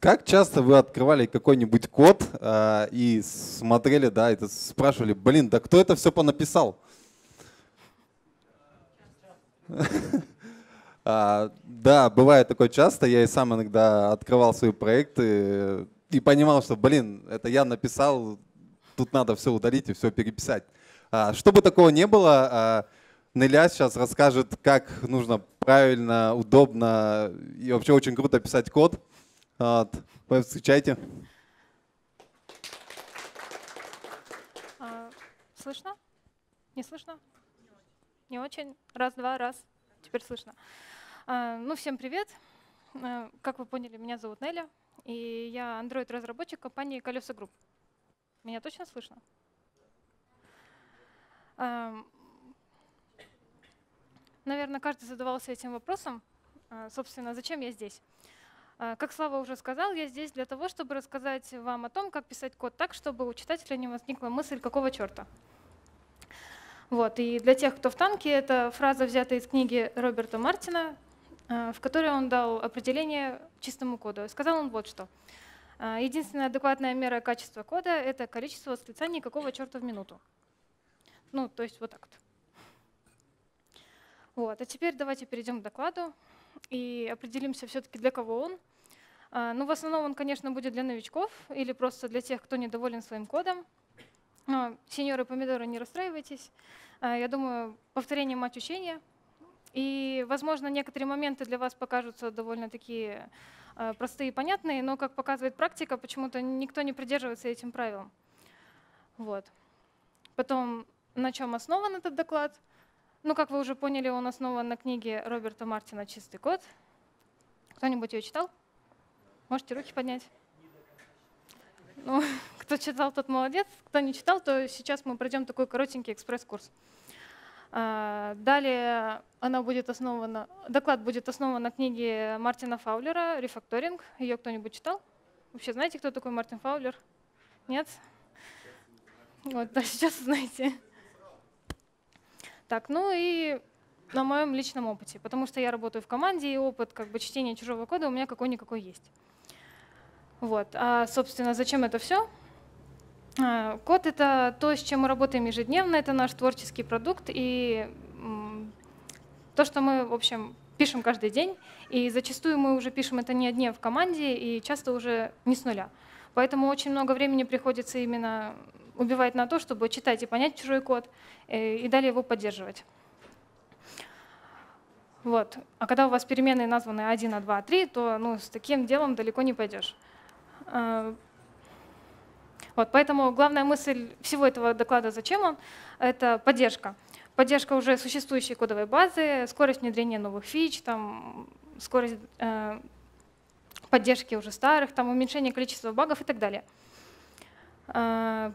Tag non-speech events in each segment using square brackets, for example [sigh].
Как часто вы открывали какой-нибудь код э, и смотрели, да, это спрашивали, блин, да кто это все понаписал? [laughs] А, да, бывает такое часто. Я и сам иногда открывал свои проекты и понимал, что, блин, это я написал, тут надо все удалить и все переписать. А, чтобы такого не было, а, Неля сейчас расскажет, как нужно правильно, удобно и вообще очень круто писать код. Вот. Встречайте. Слышно? Не слышно? Не очень. Раз, два, раз. Теперь слышно. А, ну, всем привет. А, как вы поняли, меня зовут Наиля, и я Android-разработчик компании Колеса Group. Меня точно слышно? А, наверное, каждый задавался этим вопросом. Собственно, зачем я здесь? Как Слава уже сказал, я здесь для того, чтобы рассказать вам о том, как писать код так, чтобы у читателя не возникла мысль, какого черта. Вот. И для тех, кто в танке, это фраза, взятая из книги Роберта Мартина, э, в которой он дал определение чистому коду. Сказал он вот что. «Э, единственная адекватная мера качества кода — это количество восклицаний какого черта в минуту. Ну, то есть вот так вот. Вот. А теперь давайте перейдем к докладу и определимся все-таки, для кого он. Э, ну, в основном он, конечно, будет для новичков или просто для тех, кто недоволен своим кодом. Но, сеньоры помидоры, не расстраивайтесь. А, я думаю, повторение мать учения. И, возможно, некоторые моменты для вас покажутся довольно такие а, простые и понятные, но, как показывает практика, почему-то никто не придерживается этим правилам. Вот. Потом, на чем основан этот доклад? Ну, как вы уже поняли, он основан на книге Роберта Мартина «Чистый код». Кто-нибудь ее читал? Можете руки поднять? Ну, [laughs] кто читал, тот молодец. Кто не читал, то сейчас мы пройдем такой коротенький экспресс-курс. А, далее она будет основана, доклад будет основан на книге Мартина Фаулера «Рефакторинг». Ее кто-нибудь читал? Вообще знаете, кто такой Мартин Фаулер? Нет? Вот, да, [laughs] сейчас знаете. Так, ну и на моем личном опыте, потому что я работаю в команде, и опыт как бы чтения чужого кода у меня какой-никакой есть. Вот. А, собственно, зачем это все? А, код — это то, с чем мы работаем ежедневно, это наш творческий продукт, и то, что мы, в общем, пишем каждый день, и зачастую мы уже пишем это не одни в команде, и часто уже не с нуля. Поэтому очень много времени приходится именно убивать на то, чтобы читать и понять чужой код, э, и далее его поддерживать. Вот. А когда у вас переменные названы 1, а 2, 3, то ну, с таким делом далеко не пойдешь. А, вот, поэтому главная мысль всего этого доклада «Зачем он?» — это поддержка. Поддержка уже существующей кодовой базы, скорость внедрения новых фич, там, скорость э, поддержки уже старых, там, уменьшение количества багов и так далее. Э,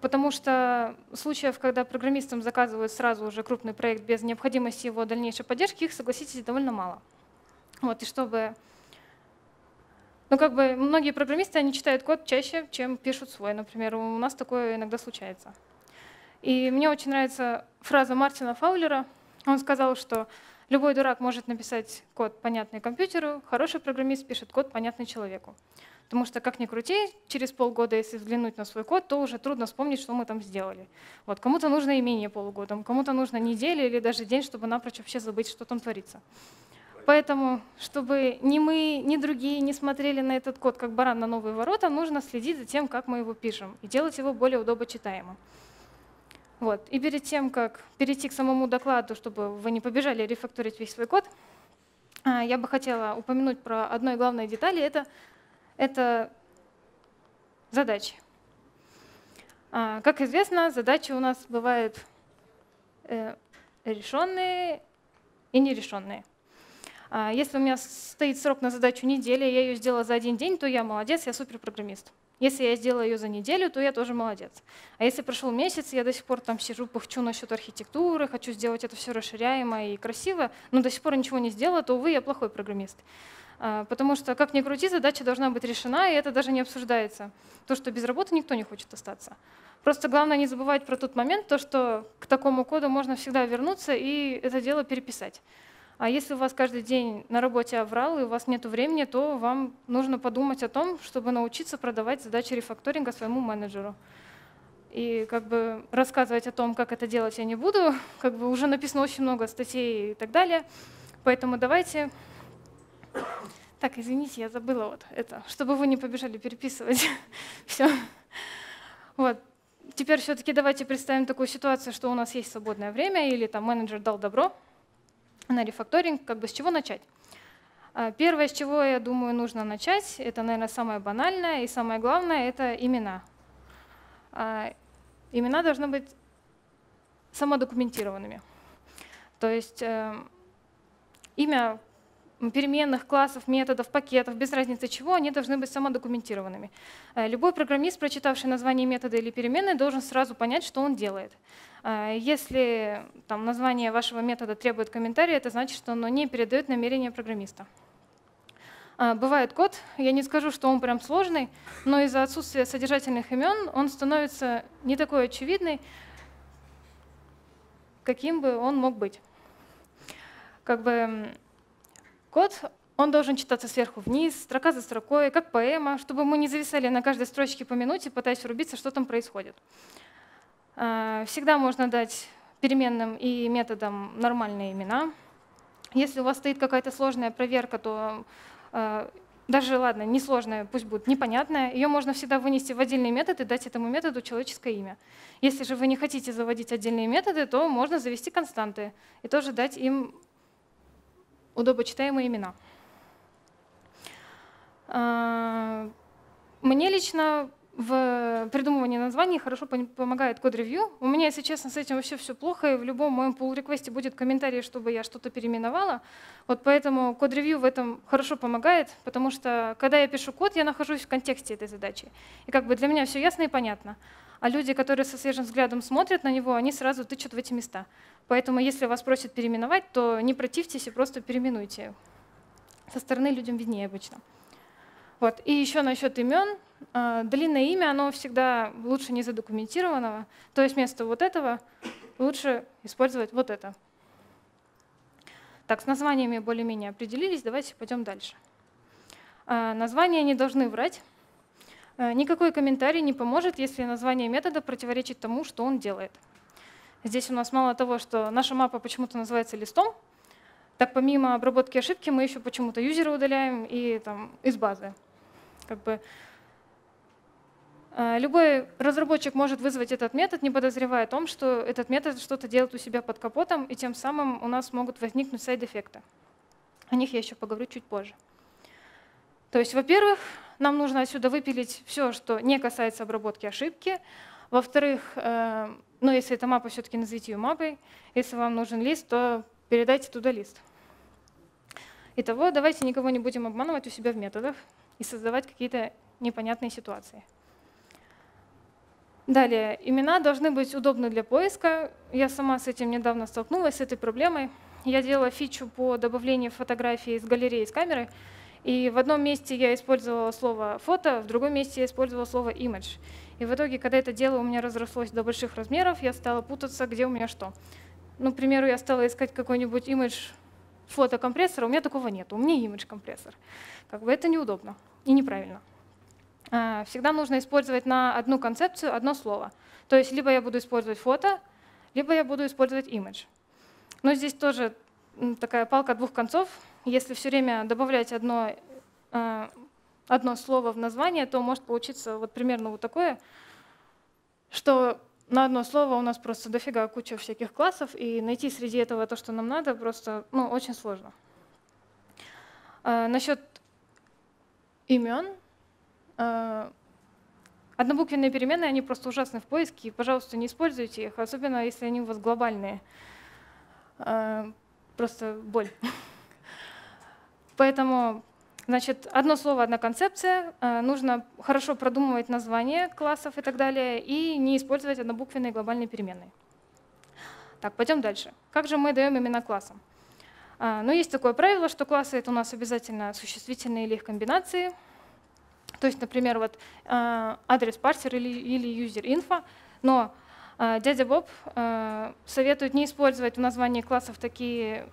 потому что случаев, когда программистам заказывают сразу уже крупный проект без необходимости его дальнейшей поддержки, их, согласитесь, довольно мало. Вот, и чтобы ну, как бы многие программисты, они читают код чаще, чем пишут свой. Например, у нас такое иногда случается. И мне очень нравится фраза Мартина Фаулера. Он сказал, что любой дурак может написать код, понятный компьютеру, хороший программист пишет код, понятный человеку. Потому что, как ни крути, через полгода, если взглянуть на свой код, то уже трудно вспомнить, что мы там сделали. Вот, кому-то нужно и менее полугода, кому-то нужно неделя или даже день, чтобы напрочь вообще забыть, что там творится. Поэтому, чтобы ни мы, ни другие не смотрели на этот код как баран на новые ворота, нужно следить за тем, как мы его пишем, и делать его более удобно читаемым. Вот. И перед тем, как перейти к самому докладу, чтобы вы не побежали рефакторить весь свой код, а, я бы хотела упомянуть про одной главной детали. Это, это задачи. А, как известно, задачи у нас бывают э, решенные и нерешенные. А, если у меня стоит срок на задачу неделя, я ее сделала за один день, то я молодец, я суперпрограммист. Если я сделала ее за неделю, то я тоже молодец. А если прошел месяц, я до сих пор там сижу, пыхчу насчет архитектуры, хочу сделать это все расширяемо и красиво, но до сих пор ничего не сделала, то, увы, я плохой программист. А, потому что, как ни крути, задача должна быть решена, и это даже не обсуждается. То, что без работы никто не хочет остаться. Просто главное не забывать про тот момент, то, что к такому коду можно всегда вернуться и это дело переписать. А если у вас каждый день на работе аврал и у вас нет времени, то вам нужно подумать о том, чтобы научиться продавать задачи рефакторинга своему менеджеру. И как бы рассказывать о том, как это делать, я не буду. Как бы уже написано очень много статей и так далее. Поэтому давайте... Так, извините, я забыла вот это, чтобы вы не побежали переписывать. [laughs] Все. Вот. Теперь все-таки давайте представим такую ситуацию, что у нас есть свободное время или там менеджер дал добро на рефакторинг. Как бы с чего начать? А, первое, с чего, я думаю, нужно начать, это, наверное, самое банальное и самое главное, это имена. А, имена должны быть самодокументированными. То есть э, имя переменных, классов, методов, пакетов, без разницы чего, они должны быть самодокументированными. Э, любой программист, прочитавший название метода или переменной, должен сразу понять, что он делает. Э, если там, название вашего метода требует комментария, это значит, что оно не передает намерение программиста. Бывает код, я не скажу, что он прям сложный, но из-за отсутствия содержательных имен он становится не такой очевидный, каким бы он мог быть. Как бы код, он должен читаться сверху вниз, строка за строкой, как поэма, чтобы мы не зависали на каждой строчке по минуте, пытаясь врубиться, что там происходит. Всегда можно дать переменным и методам нормальные имена. Если у вас стоит какая-то сложная проверка, то Э, даже, ладно, несложная, пусть будет непонятная, ее можно всегда вынести в отдельный метод и дать этому методу человеческое имя. Если же вы не хотите заводить отдельные методы, то можно завести константы и тоже дать им удобочитаемые имена. Э, мне лично в придумывании названий хорошо помогает код-ревью. У меня, если честно, с этим вообще все плохо, и в любом моем pull-реквесте будет комментарий, чтобы я что-то переименовала. Вот поэтому код-ревью в этом хорошо помогает, потому что когда я пишу код, я нахожусь в контексте этой задачи. И как бы для меня все ясно и понятно. А люди, которые со свежим взглядом смотрят на него, они сразу тычут в эти места. Поэтому если вас просят переименовать, то не противьтесь и просто переименуйте. Со стороны людям виднее обычно. Вот. И еще насчет имен. А, длинное имя, оно всегда лучше не задокументированного. То есть вместо вот этого лучше использовать вот это. Так, с названиями более-менее определились, давайте пойдем дальше. А, названия не должны врать. А, никакой комментарий не поможет, если название метода противоречит тому, что он делает. Здесь у нас мало того, что наша мапа почему-то называется листом, так помимо обработки ошибки мы еще почему-то юзера удаляем и там, из базы. Как бы э, Любой разработчик может вызвать этот метод, не подозревая о том, что этот метод что-то делает у себя под капотом, и тем самым у нас могут возникнуть сайд-эффекты. О них я еще поговорю чуть позже. То есть, во-первых, нам нужно отсюда выпилить все, что не касается обработки ошибки. Во-вторых, э, ну, если это мапа, все-таки назовите ее мапой. Если вам нужен лист, то передайте туда лист. Итого, давайте никого не будем обманывать у себя в методах и создавать какие-то непонятные ситуации. Далее, имена должны быть удобны для поиска. Я сама с этим недавно столкнулась, с этой проблемой. Я делала фичу по добавлению фотографий из галереи с камеры, и в одном месте я использовала слово «фото», в другом месте я использовала слово «image». И в итоге, когда это дело у меня разрослось до больших размеров, я стала путаться, где у меня что. Ну, к примеру, я стала искать какой-нибудь имидж фотокомпрессора, у меня такого нет, у меня имидж компрессор. Как бы это неудобно и неправильно. А, всегда нужно использовать на одну концепцию одно слово. То есть либо я буду использовать фото, либо я буду использовать имидж. Но здесь тоже такая палка двух концов. Если все время добавлять одно, а, одно слово в название, то может получиться вот примерно вот такое, что на одно слово у нас просто дофига куча всяких классов, и найти среди этого то, что нам надо, просто ну, очень сложно. А, насчет имен. А, однобуквенные переменные, они просто ужасны в поиске, и, пожалуйста, не используйте их, особенно если они у вас глобальные. Просто боль. [laughs] Поэтому Значит, одно слово, одна концепция. А, нужно хорошо продумывать название классов и так далее, и не использовать однобуквенные глобальные переменные. Так, пойдем дальше. Как же мы даем имена классам? А, ну, есть такое правило, что классы — это у нас обязательно существительные или их комбинации. То есть, например, вот а, адрес парсер или, или user info, но дядя Боб советует не использовать в названии классов такие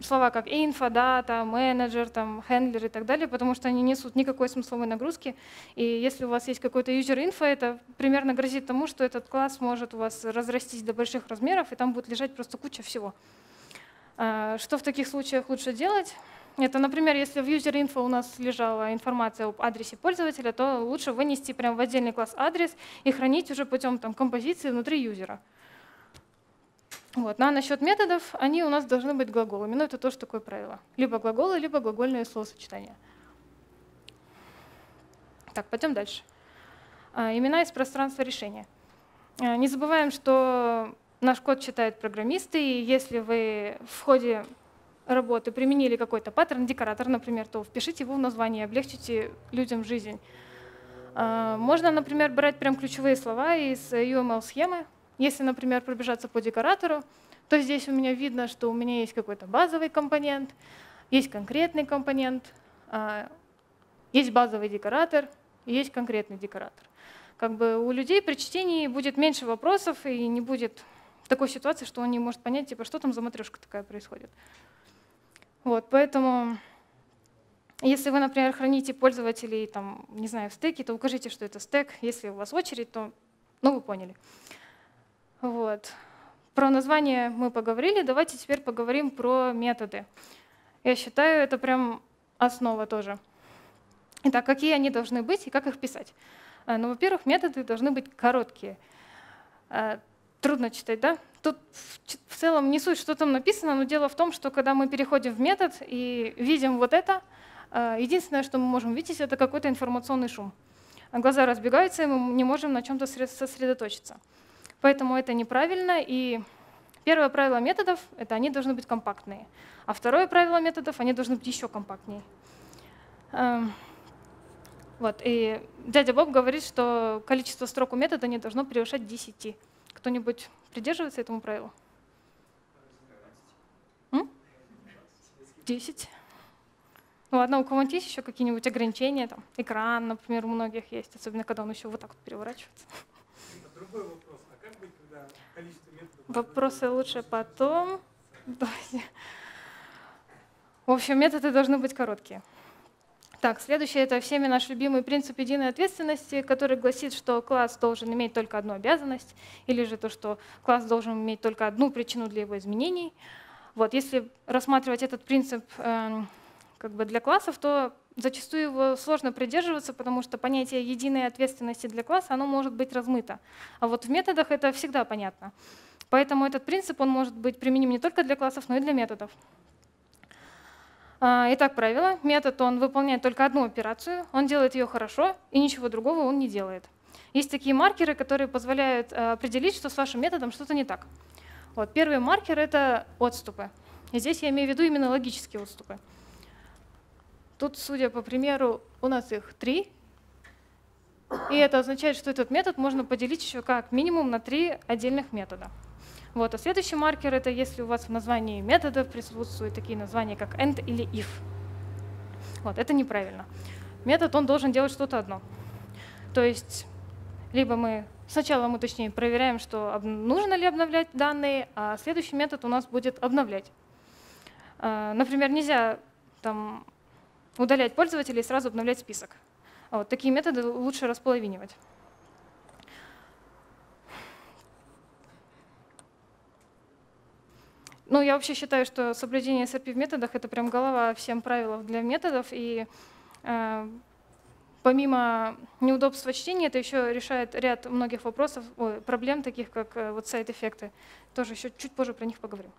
слова как info, data, менеджер, там, хендлер и так далее, потому что они несут никакой смысловой нагрузки. И если у вас есть какой-то user info, это примерно грозит тому, что этот класс может у вас разрастись до больших размеров, и там будет лежать просто куча всего. А, что в таких случаях лучше делать? Это, например, если в user info у нас лежала информация об адресе пользователя, то лучше вынести прямо в отдельный класс адрес и хранить уже путем там, композиции внутри юзера. Вот. Ну а насчет методов, они у нас должны быть глаголами. Ну это тоже такое правило. Либо глаголы, либо глагольные словосочетания. Так, пойдем дальше. А, имена из пространства решения. А, не забываем, что наш код читают программисты, и если вы в ходе работы применили какой-то паттерн, декоратор, например, то впишите его в название, облегчите людям жизнь. А, можно, например, брать прям ключевые слова из UML-схемы. Если, например, пробежаться по декоратору, то здесь у меня видно, что у меня есть какой-то базовый компонент, есть конкретный компонент, а, есть базовый декоратор, есть конкретный декоратор. Как бы у людей при чтении будет меньше вопросов и не будет такой ситуации, что он не может понять, типа, что там за матрешка такая происходит. Вот, поэтому если вы, например, храните пользователей, там, не знаю, в стеке, то укажите, что это стек. Если у вас очередь, то, ну, вы поняли. Вот. Про название мы поговорили, давайте теперь поговорим про методы. Я считаю, это прям основа тоже. Итак, какие они должны быть и как их писать? Э, ну, во-первых, методы должны быть короткие. Э, трудно читать, да? Тут в целом не суть, что там написано, но дело в том, что когда мы переходим в метод и видим вот это, э, единственное, что мы можем видеть, это какой-то информационный шум. Глаза разбегаются, и мы не можем на чем-то сосредоточиться. Поэтому это неправильно. И первое правило методов — это они должны быть компактные. А второе правило методов — они должны быть еще компактнее. Эм, вот. И дядя Боб говорит, что количество строк у метода не должно превышать 10. Кто-нибудь придерживается этому правилу? Десять. Ну ладно, у кого-нибудь есть еще какие-нибудь ограничения? Там, экран, например, у многих есть, особенно когда он еще вот так вот переворачивается. Другой вопрос. А как быть, когда количество методов... Вопросы лучше потом. [laughs] В общем, методы должны быть короткие. Так, следующее — это всеми наш любимый принцип единой ответственности, который гласит, что класс должен иметь только одну обязанность, или же то, что класс должен иметь только одну причину для его изменений. Вот, если рассматривать этот принцип э, как бы для классов, то зачастую его сложно придерживаться, потому что понятие единой ответственности для класса оно может быть размыто. А вот в методах это всегда понятно. Поэтому этот принцип он может быть применим не только для классов, но и для методов. А, итак, правило. Метод он выполняет только одну операцию, он делает ее хорошо, и ничего другого он не делает. Есть такие маркеры, которые позволяют э, определить, что с вашим методом что-то не так. Вот, первый маркер — это отступы. И здесь я имею в виду именно логические отступы. Тут, судя по примеру, у нас их три. И это означает, что этот метод можно поделить еще как минимум на три отдельных метода. Вот. А следующий маркер — это если у вас в названии метода присутствуют такие названия, как end или if. Вот, это неправильно. Метод, он должен делать что-то одно. То есть либо мы сначала мы, точнее, проверяем, что нужно ли обновлять данные, а следующий метод у нас будет обновлять. А, например, нельзя там, удалять пользователей и сразу обновлять список. А вот такие методы лучше располовинивать. Ну, я вообще считаю, что соблюдение SRP в методах — это прям голова всем правилам для методов. И э, помимо неудобства чтения, это еще решает ряд многих вопросов, ой, проблем, таких как э, вот сайт-эффекты. Тоже еще чуть позже про них поговорим.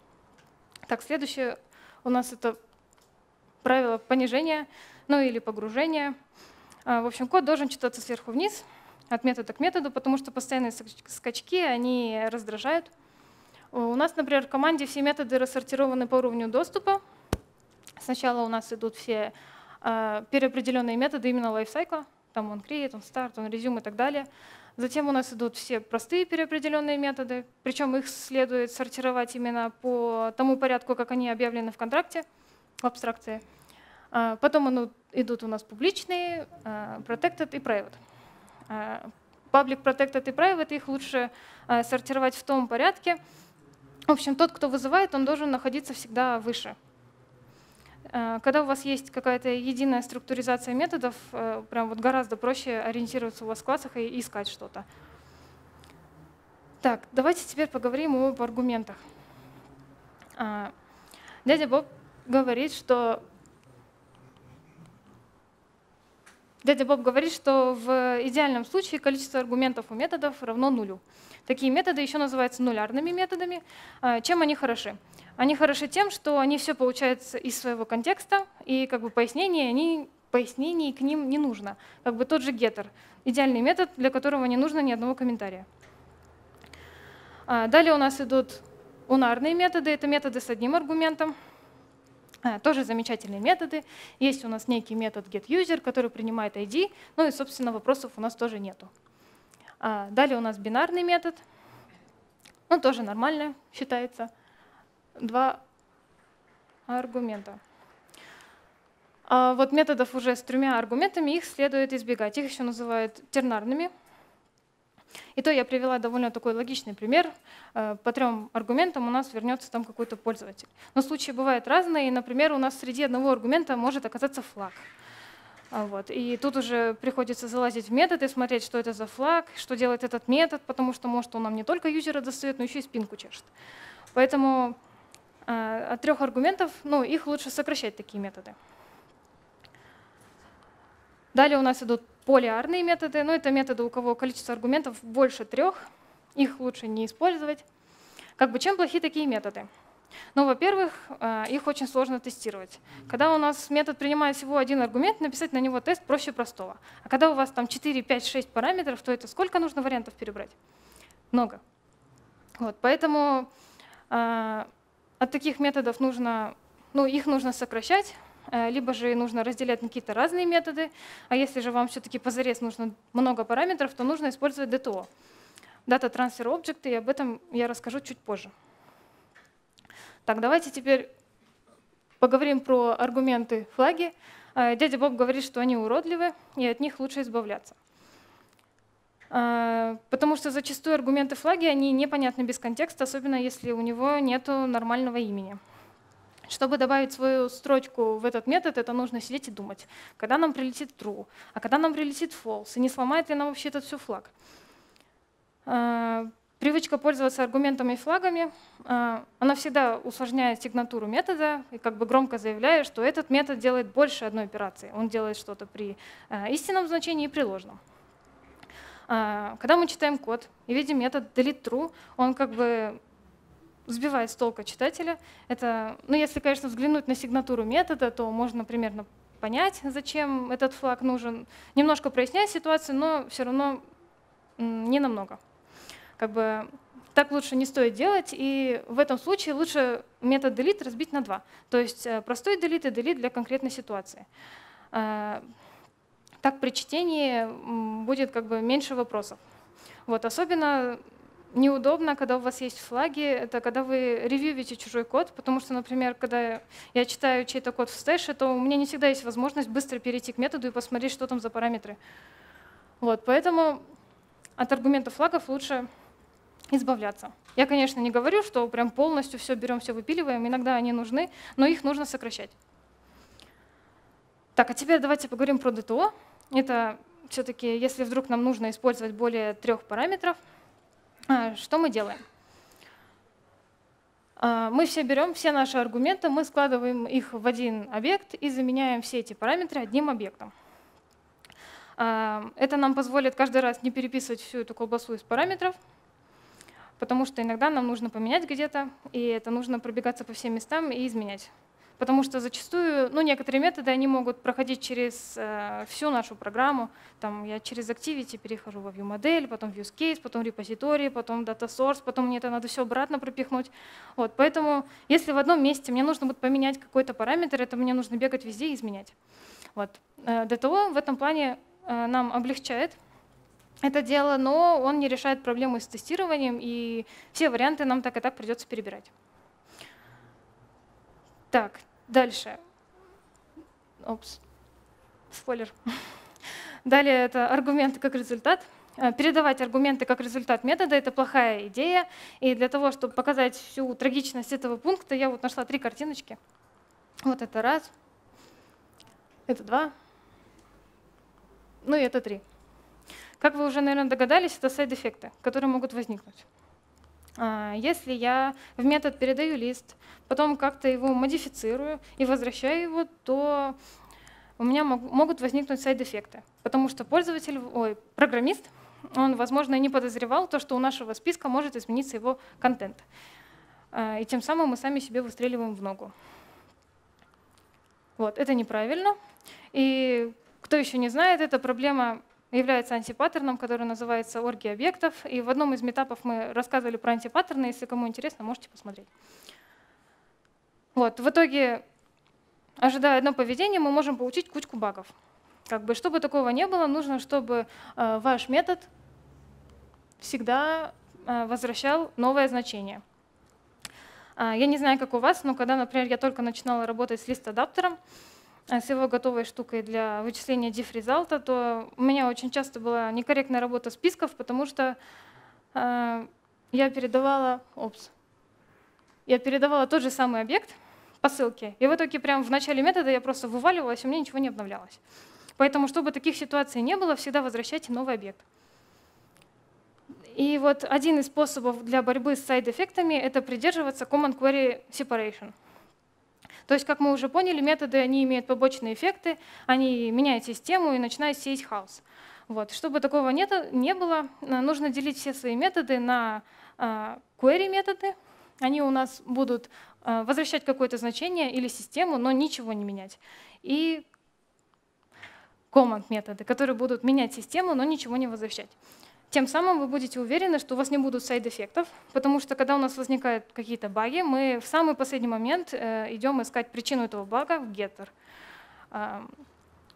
Так, следующее у нас это правило понижения, ну или погружения. Э, в общем, код должен читаться сверху вниз, от метода к методу, потому что постоянные скачки, они раздражают. У нас, например, в команде все методы рассортированы по уровню доступа. Сначала у нас идут все э, переопределенные методы именно lifecycle, там он create, он start, он resume и так далее. Затем у нас идут все простые переопределенные методы, причем их следует сортировать именно по тому порядку, как они объявлены в контракте, в абстракции. А потом идут у нас публичные, protected и private. Public, protected и private, их лучше сортировать в том порядке, в общем, тот, кто вызывает, он должен находиться всегда выше. Э, когда у вас есть какая-то единая структуризация методов, э, прям вот гораздо проще ориентироваться у вас в классах и искать что-то. Так, давайте теперь поговорим об аргументах. А, дядя Боб говорит, что Дядя Боб говорит, что в идеальном случае количество аргументов у методов равно нулю. Такие методы еще называются нулярными методами. А, чем они хороши? Они хороши тем, что они все получаются из своего контекста, и как бы пояснения, они, пояснений к ним не нужно. Как бы тот же getter. Идеальный метод, для которого не нужно ни одного комментария. А, далее у нас идут унарные методы. Это методы с одним аргументом. А, тоже замечательные методы. Есть у нас некий метод getUser, который принимает ID, ну и, собственно, вопросов у нас тоже нету. А, далее у нас бинарный метод. Ну, тоже нормально считается. Два аргумента. А вот методов уже с тремя аргументами, их следует избегать. Их еще называют тернарными. И то я привела довольно такой логичный пример. Э, по трем аргументам у нас вернется там какой-то пользователь. Но случаи бывают разные. Например, у нас среди одного аргумента может оказаться флаг. А вот. И тут уже приходится залазить в метод и смотреть, что это за флаг, что делает этот метод, потому что, может, он нам не только юзера достает, но еще и спинку чешет. Поэтому э, от трех аргументов, ну, их лучше сокращать, такие методы. Далее у нас идут полиарные методы. Ну, это методы, у кого количество аргументов больше трех. Их лучше не использовать. Как бы чем плохи такие методы? Ну, во-первых, э, их очень сложно тестировать. Когда у нас метод принимает всего один аргумент, написать на него тест проще простого. А когда у вас там 4, 5, 6 параметров, то это сколько нужно вариантов перебрать? Много. Вот, поэтому э, от таких методов нужно, ну, их нужно сокращать, либо же нужно разделять на какие-то разные методы, а если же вам все-таки позарез нужно много параметров, то нужно использовать DTO. Data Transfer Object, и об этом я расскажу чуть позже. Так, давайте теперь поговорим про аргументы флаги. Э, дядя Боб говорит, что они уродливы, и от них лучше избавляться. Э, потому что зачастую аргументы флаги, они непонятны без контекста, особенно если у него нет нормального имени. Чтобы добавить свою строчку в этот метод, это нужно сидеть и думать, когда нам прилетит true, а когда нам прилетит false, и не сломает ли нам вообще этот все флаг. А, привычка пользоваться аргументами и флагами, а, она всегда усложняет сигнатуру метода и как бы громко заявляет, что этот метод делает больше одной операции. Он делает что-то при а, истинном значении и при ложном. Когда мы читаем код и видим метод delete true, он как бы сбивает с толка читателя. Это, ну, если, конечно, взглянуть на сигнатуру метода, то можно примерно понять, зачем этот флаг нужен. Немножко проясняет ситуацию, но все равно не намного. Как бы так лучше не стоит делать, и в этом случае лучше метод delete разбить на два. То есть э, простой delete и delete для конкретной ситуации. Э, так при чтении будет как бы меньше вопросов. Вот, особенно неудобно, когда у вас есть флаги, это когда вы ревьюете чужой код, потому что, например, когда я читаю чей-то код в стэше, то у меня не всегда есть возможность быстро перейти к методу и посмотреть, что там за параметры. Вот, поэтому от аргументов флагов лучше избавляться. Я, конечно, не говорю, что прям полностью все берем, все выпиливаем, иногда они нужны, но их нужно сокращать. Так, а теперь давайте поговорим про DTO. Это все-таки, если вдруг нам нужно использовать более трех параметров – что мы делаем? А, мы все берем все наши аргументы, мы складываем их в один объект и заменяем все эти параметры одним объектом. А, это нам позволит каждый раз не переписывать всю эту колбасу из параметров, потому что иногда нам нужно поменять где-то, и это нужно пробегаться по всем местам и изменять. Потому что зачастую, ну, некоторые методы, они могут проходить через э, всю нашу программу. Там я через Activity перехожу во ViewModel, потом в UseCase, потом репозиторий, потом Data Source, потом мне это надо все обратно пропихнуть. Вот, поэтому если в одном месте мне нужно будет поменять какой-то параметр, это мне нужно бегать везде и изменять. Вот. DTO э, в этом плане э, нам облегчает это дело, но он не решает проблемы с тестированием, и все варианты нам так и так придется перебирать. Так, дальше. Опс, спойлер. [laughs] Далее это аргументы как результат. Э, передавать аргументы как результат метода — это плохая идея. И для того, чтобы показать всю трагичность этого пункта, я вот нашла три картиночки. Вот это раз, Это два. Ну и это три. Как вы уже, наверное, догадались, это сайд-эффекты, которые могут возникнуть. А, если я в метод передаю лист, потом как-то его модифицирую и возвращаю его, то у меня могут возникнуть сайд-эффекты, потому что пользователь, ой, программист, он, возможно, не подозревал то, что у нашего списка может измениться его контент. А, и тем самым мы сами себе выстреливаем в ногу. Вот, это неправильно. И кто еще не знает, эта проблема является антипаттерном, который называется орги объектов. И в одном из метапов мы рассказывали про антипаттерны. Если кому интересно, можете посмотреть. Вот, в итоге, ожидая одно поведение, мы можем получить кучку багов. Как бы, чтобы такого не было, нужно, чтобы э, ваш метод всегда э, возвращал новое значение. Э, я не знаю, как у вас, но когда, например, я только начинала работать с лист-адаптером, с его готовой штукой для вычисления diff то у меня очень часто была некорректная работа списков, потому что э, я передавала, опс, я передавала тот же самый объект по ссылке, и в итоге прямо в начале метода я просто вываливалась, у меня ничего не обновлялось. Поэтому, чтобы таких ситуаций не было, всегда возвращайте новый объект. И вот один из способов для борьбы с сайд-эффектами — это придерживаться Command Query Separation. То есть, как мы уже поняли, методы они имеют побочные эффекты, они меняют систему и начинают сеять хаос. Вот. Чтобы такого нет, не было, э, нужно делить все свои методы на uh, query методы. Они у нас будут uh, возвращать какое-то значение или систему, но ничего не менять. И command методы, которые будут менять систему, но ничего не возвращать. Тем самым вы будете уверены, что у вас не будут сайд-эффектов, потому что когда у нас возникают какие-то баги, мы в самый последний момент э, идем искать причину этого бага в. Э,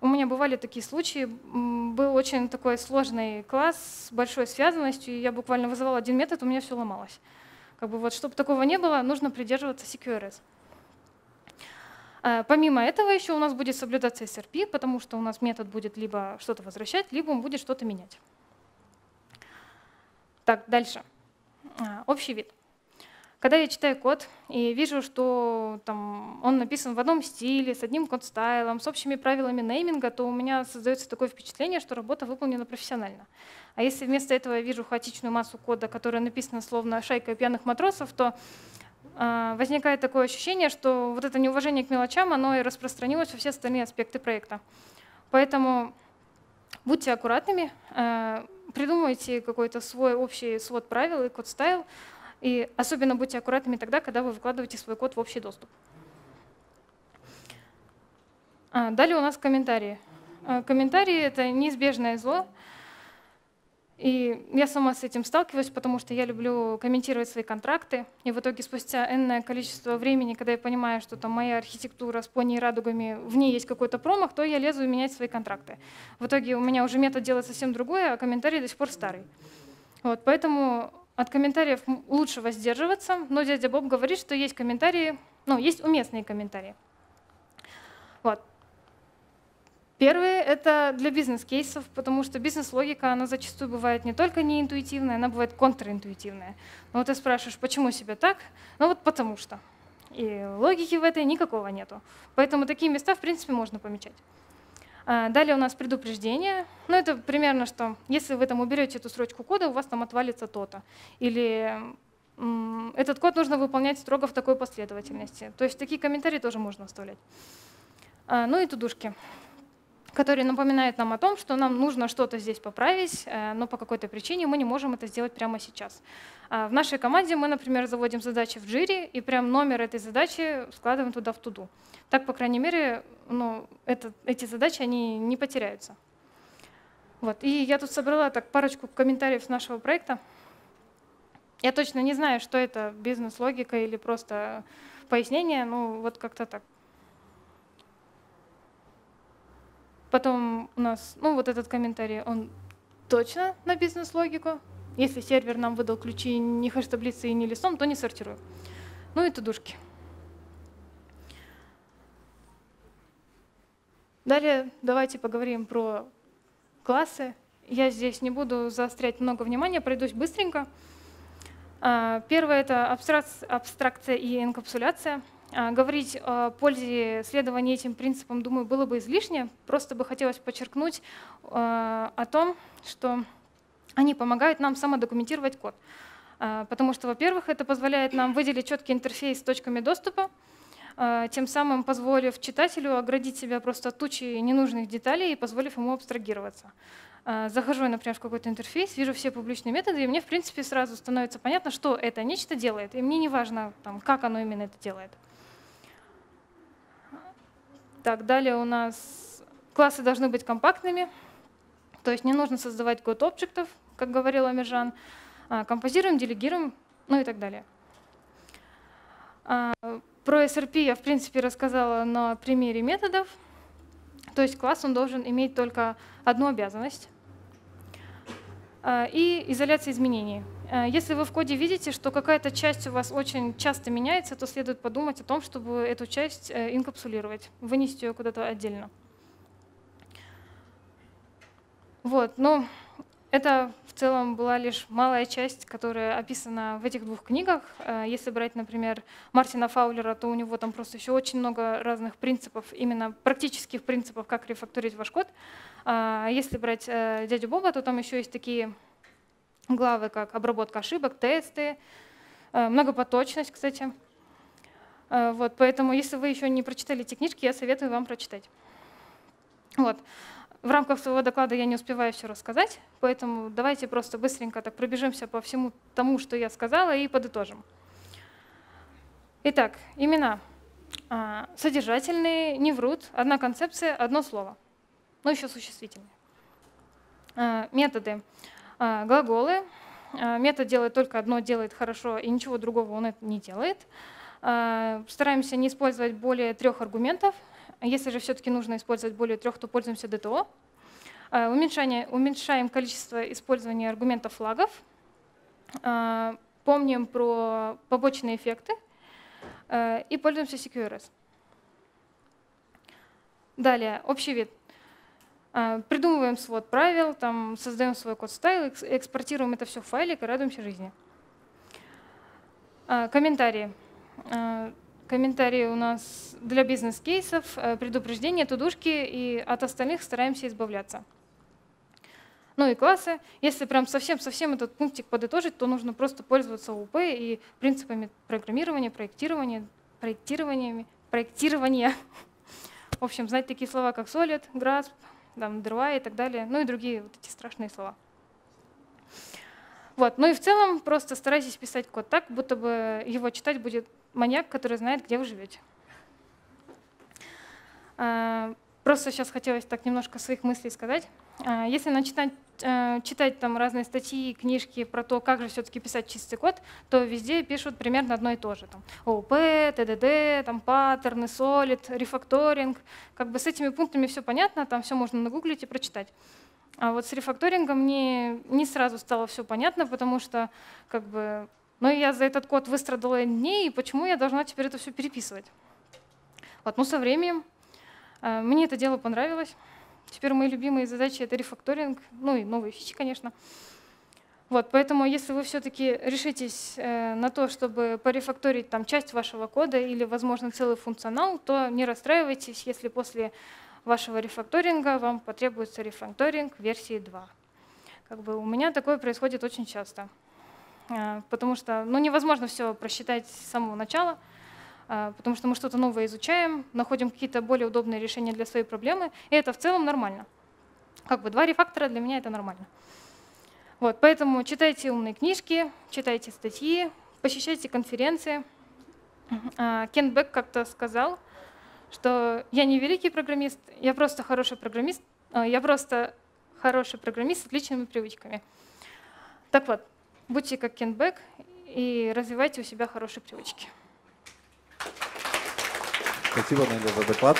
у меня бывали такие случаи, был очень такой сложный класс с большой связанностью, и я буквально вызывал один метод, у меня все ломалось. Как бы вот, чтобы такого не было, нужно придерживаться CQRS. Э, помимо этого еще у нас будет соблюдаться SRP, потому что у нас метод будет либо что-то возвращать, либо он будет что-то менять. Так, дальше. А, общий вид. Когда я читаю код и вижу, что там, он написан в одном стиле, с одним код-стайлом, с общими правилами нейминга, то у меня создается такое впечатление, что работа выполнена профессионально. А если вместо этого я вижу хаотичную массу кода, которая написана словно шайка пьяных матросов, то а, возникает такое ощущение, что вот это неуважение к мелочам, оно и распространилось во все остальные аспекты проекта. Поэтому будьте аккуратными, а, придумайте какой-то свой общий свод правил и code style, и особенно будьте аккуратными тогда, когда вы выкладываете свой код в общий доступ. А, далее у нас комментарии. Комментарии — это неизбежное зло, и я сама с этим сталкиваюсь, потому что я люблю комментировать свои контракты. И в итоге спустя энное количество времени, когда я понимаю, что там моя архитектура с пони и радугами, в ней есть какой-то промах, то я лезу менять свои контракты. В итоге у меня уже метод делает совсем другое, а комментарий до сих пор старый. Вот, поэтому от комментариев лучше воздерживаться, но дядя Боб говорит, что есть комментарии, ну, есть уместные комментарии. Вот. Первый — это для бизнес-кейсов, потому что бизнес-логика, она зачастую бывает не только неинтуитивная, она бывает контринтуитивная. Но вот ты спрашиваешь, почему себе так? Ну вот потому что. И логики в этой никакого нету. Поэтому такие места, в принципе, можно помечать. А, далее у нас предупреждение. Ну, это примерно, что если вы там уберете эту строчку кода, у вас там отвалится то-то. Или этот код нужно выполнять строго в такой последовательности. То есть такие комментарии тоже можно оставлять. А, ну и тудушки который напоминает нам о том, что нам нужно что-то здесь поправить, э, но по какой-то причине мы не можем это сделать прямо сейчас. А в нашей команде мы, например, заводим задачи в джире и прям номер этой задачи складываем туда в туду. Так, по крайней мере, ну, это, эти задачи они не потеряются. Вот. И я тут собрала так парочку комментариев с нашего проекта. Я точно не знаю, что это бизнес-логика или просто пояснение, ну вот как-то так. Потом у нас, ну вот этот комментарий, он точно на бизнес-логику. Если сервер нам выдал ключи не хэш-таблицей и не листом, то не сортируем. Ну и тудушки. Далее давайте поговорим про классы. Я здесь не буду заострять много внимания, пройдусь быстренько. А, первое — это абстракция и инкапсуляция. А, говорить о пользе следования этим принципам, думаю, было бы излишне. Просто бы хотелось подчеркнуть а, о том, что они помогают нам самодокументировать код. А, потому что, во-первых, это позволяет нам выделить четкий интерфейс с точками доступа, тем самым позволив читателю оградить себя просто от тучи ненужных деталей и позволив ему абстрагироваться. Захожу например, в какой-то интерфейс, вижу все публичные методы, и мне, в принципе, сразу становится понятно, что это нечто делает, и мне не важно, там, как оно именно это делает. Так, далее у нас классы должны быть компактными, то есть не нужно создавать код объектов, как говорил Амиржан, а, композируем, делегируем, ну и так далее. А, про SRP я, в принципе, рассказала на примере методов. То есть класс он должен иметь только одну обязанность а, и изоляция изменений. Э, если вы в коде видите, что какая-то часть у вас очень часто меняется, то следует подумать о том, чтобы эту часть э, инкапсулировать, вынести ее куда-то отдельно. Вот, ну, это в целом была лишь малая часть, которая описана в этих двух книгах. Э, если брать, например, Мартина Фаулера, то у него там просто еще очень много разных принципов, именно практических принципов, как рефакторить ваш код. А если брать дядю Боба, то там еще есть такие главы, как обработка ошибок, тесты, э, многопоточность, кстати. Э, вот, поэтому, если вы еще не прочитали эти книжки, я советую вам прочитать. Вот. В рамках своего доклада я не успеваю все рассказать, поэтому давайте просто быстренько так пробежимся по всему тому, что я сказала, и подытожим. Итак, имена. А, содержательные, не врут, одна концепция, одно слово. Ну, еще существительные. А, методы. А, глаголы. А, метод делает только одно, делает хорошо, и ничего другого он не делает. А, стараемся не использовать более трех аргументов. Если же все-таки нужно использовать более трех, то пользуемся DTO. Уменьшание, уменьшаем количество использования аргументов флагов. Помним про побочные эффекты и пользуемся CQRS. Далее, общий вид. А, придумываем свод правил, там, создаем свой код стайл, экспортируем это все в файлик и радуемся жизни. А, комментарии. А, комментарии у нас для бизнес-кейсов, предупреждения, тудушки, и от остальных стараемся избавляться. Ну и классы. Если прям совсем-совсем этот пунктик подытожить, то нужно просто пользоваться УП и принципами программирования, проектирования, проектированиями, проектирования. [laughs] В общем, знать такие слова, как solid, grasp, там, дрова и так далее, ну и другие вот эти страшные слова. Вот. Ну и в целом просто старайтесь писать код так, будто бы его читать будет маньяк, который знает, где вы живете. А, просто сейчас хотелось так немножко своих мыслей сказать. А, если начинать читать там разные статьи, книжки про то, как же все-таки писать чистый код, то везде пишут примерно одно и то же. Там, ООП, ТДД, там, паттерны, солид, рефакторинг. Как бы с этими пунктами все понятно, там все можно нагуглить и прочитать. А вот с рефакторингом мне не сразу стало все понятно, потому что как бы, ну я за этот код выстрадала дней, и почему я должна теперь это все переписывать? Вот, ну со временем э, мне это дело понравилось. Теперь мои любимые задачи — это рефакторинг, ну и новые фичи, конечно. Вот, поэтому если вы все-таки решитесь э, на то, чтобы порефакторить там, часть вашего кода или, возможно, целый функционал, то не расстраивайтесь, если после вашего рефакторинга вам потребуется рефакторинг версии 2. Как бы у меня такое происходит очень часто, э, потому что ну, невозможно все просчитать с самого начала — потому что мы что-то новое изучаем, находим какие-то более удобные решения для своей проблемы, и это в целом нормально. Как бы два рефактора для меня это нормально. Вот, поэтому читайте умные книжки, читайте статьи, посещайте конференции. А, Кен Бек как-то сказал, что я не великий программист, я просто хороший программист, а, я просто хороший программист с отличными привычками. Так вот, будьте как Кен Бек и развивайте у себя хорошие привычки. Спасибо, Надя, за доклад.